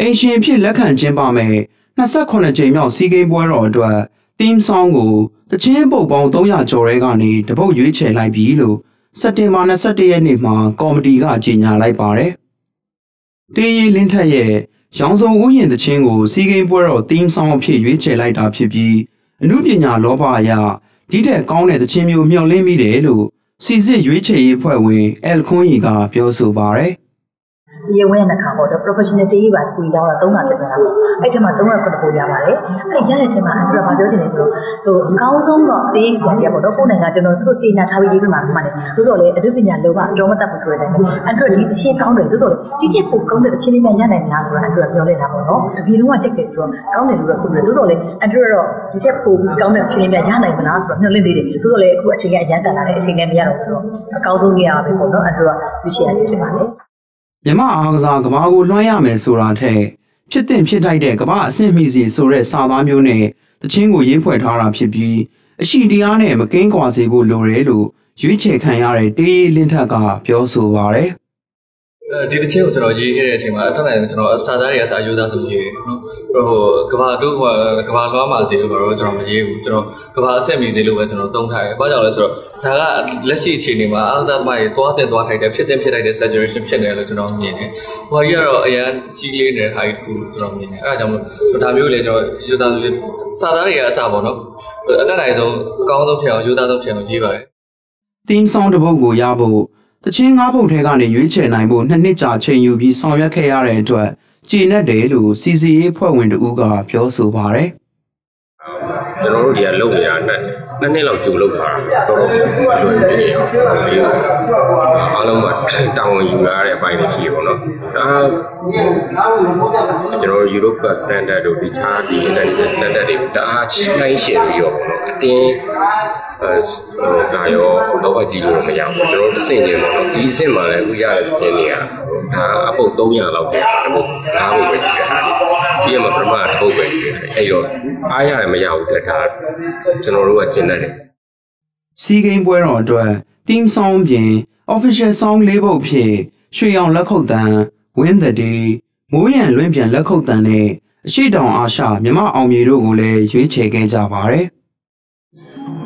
အင်ရှင်ဖြစ်လက်ခံကျင်းပမယ်28ကြိမ်မြောက်စီးကိန်းပွဲတော်အတွက် team song ကိုတချင်းပုတ်ပေါင်း300ကျော်ရဲကနေတပုတ်ရွေးချယ်လိုက်ပြီလို့စက်တင်ဘာ21ရက်နေ့မှာကော်မတီကကြေညာလိုက်ပါတယ်။တေးရီလင်းထက်ရဲ့ရောင်စုံဥယျာဉ်တချင်းကိုစီးကိန်းပွဲတော် team song အဖြစ်ရွေးချယ်လိုက်တာဖြစ်ပြီးအမှုပညာလောဘအရဒီထက်ကောင်းတဲ့တချင်းမျိုးမျှော်လင့်မိတယ်လို့စီစစ်ရွေးချယ်ရေးဖွဲ့ဝင်အယ်ခွန်ကြီးကပြောဆိုပါတယ်။ ရေဝဲတဲ့ခါပေါ့တော့ professional တေးပါပူတောင်းတာသုံးတာဖြစ်နေတာပေါ့အဲ့ဒီမှာသုံးရခုနှစ်ပို့ရပါတယ်အဲ့ရတဲ့ချိန်မှာအန်ဒရာဘာပြောချင်လဲဆိုတော့ဟိုအကောင်းဆုံးတော့တေးဆရာကြီးပေါ့တော့ကိုယ်နိုင်ငံကျွန်တော်သူတို့စေနာထားပြီးရေးပြမှာမှတယ်သို့တော်လည်းအမှုပညာလောဘအတော်မတတ်ဘူးဆိုတဲ့အတိုင်းပဲအန်ဒရာဒီချင်းကောင်းတယ်သို့တော်လည်းဒီချင်းပိုကောင်းတဲ့ချင်းလေးများရနိုင်မလားဆိုတော့အန်ဒရာပြောနေတာပေါ့နော်ဒီလုံးဝချက်တယ်ဆိုတော့ကောင်းတယ်လို့တော့ဆိုပြီးသို့တော်လည်းအန်ဒရာတော့ဒီချက်ပိုကောင်းတဲ့ချင်းလေးများရနိုင်မလားဆိုတော့မျှော်လင့်သေးတယ်သို့တော်လည်းအခုအချိန်ကအရန်တက်လာတဲ့အချိန်လည်းမရတော့ဘူးဆိုတော့အကောင်းဆုံးနေရာပဲပေါ့နော်အန်ဒရာရွေးချယ်ရခြင်းဖြစ်ပါတယ် မြမအားကစားကဘာကိုလွှမ်းရမယ်ဆိုတာထက်ဖြစ်တဲ့ဖြစ်ထိုက်တဲ့ကဘာအဆင့်မီစီဆိုတဲ့စာသားမျိုးနဲ့တချင်းကိုရေးဖွဲ့ထားတာဖြစ်ပြီးအရှိတရားနဲ့မကင်းကွာစေဖို့လိုတယ်လို့ရွေးချယ်ခံရတဲ့တေးလင်းထက်ကပြောဆိုပါရယ် ဒီတစ်ချင်းကိုကျွန်တော်ရေးခဲ့တဲ့အချိန်မှာအထက်နိုင်ကျွန်တော်စာသားတွေအစာယူသားဆိုရေးနော်ဟိုကဘာတို့ဟိုကဘာကောင်းပါစေလို့တော့ကျွန်တော်မရေးဘူးကျွန်တော်ကဘာအဆက်မီစေလို့ပဲကျွန်တော်သုံးထားတယ်။ဘာကြောင့်လဲဆိုတော့ဒါကလက်ရှိအခြေအနေမှာအားစားသမားတွေသွားတင်သွားထိုက်တယ်ဖြစ်တင်ဖြစ်ထိုက်တဲ့ saturation ဖြစ်နေတယ်လို့ကျွန်တော်မြင်တယ်။ဟိုကြီးကတော့အရန်ကြီးလေးနေတဲ့ဟာကြီးကိုကျွန်တော်မြင်တယ်။အဲဒါကြောင့်မို့ဒါမျိုးလေကျွန်တော်ယူသားဆိုစာသားတွေကအစပေါ့နော်။အတက်နိုင်ဆုံးအကောင်းဆုံးဖြစ်အောင်ယူသားဆုံးဖြစ်အောင်ရေးပါတယ်။ team song တစ်ပုဒ်ကိုရဖို့ တချင်းငါးပုံထဲကနေရွေးချယ်နိုင်ဖို့နှစ်နှစ်ကြာချိန်ယူပြီးဆောင်ရွက်ခဲ့ရတဲ့အတွက်ကြည်နက်တယ်လို့ CCA ဖွဲ့ဝင်တဦးကပြောဆိုပါတယ်။ကျွန်တော်တို့ဒီကလုပ်နေတာနဲ့နှစ်နှစ်လောက်ကြိုလုပ်ထားတာတော်တော်လွယ်နေရောလေးအားလုံးကတောင်းဝန်ယူရတဲ့အပိုင်းတွေရှိရပါတော့ဒါကျွန်တော် Europe standard တို့ဒီခြားဒီ international standard တွေဒါတိုင်းရှင်ပြီးတော့ပေါ့နော် အတင်းအဲဒါရောတော့ကြည့်လို့မရဘူးကျွန်တော်အဆင့်ချင်းပေါ့နော်ဒီအဆင့်မှာလည်းအခုရတဲ့ပြင်နေရဒါအပုတ်300လောက်ပြန်အပုတ်5ပုတ်ပဲကြည့်ရတာပြီးရမှာပထမတစ်ပုတ်ပဲကြည့်ရတယ်အဲ့တော့အားရတယ်မရဘူးတဲ့ဒါကျွန်တော်တို့ကကျင်တတ်တယ်စီဂိမ်းပွဲတော်အတွက် team song ပြင် official song လေးပုတ်ဖြင့်ရွှေရောင်လက်ခုပ်တန် win the day မိုးရံလွင့်ပြန်လက်ခုပ်တန်နဲ့အရှိတောင်အာရှမြမအောင်မြေတို့ကိုလည်းရွေးချယ်ခဲ့ကြပါတယ် Yeah.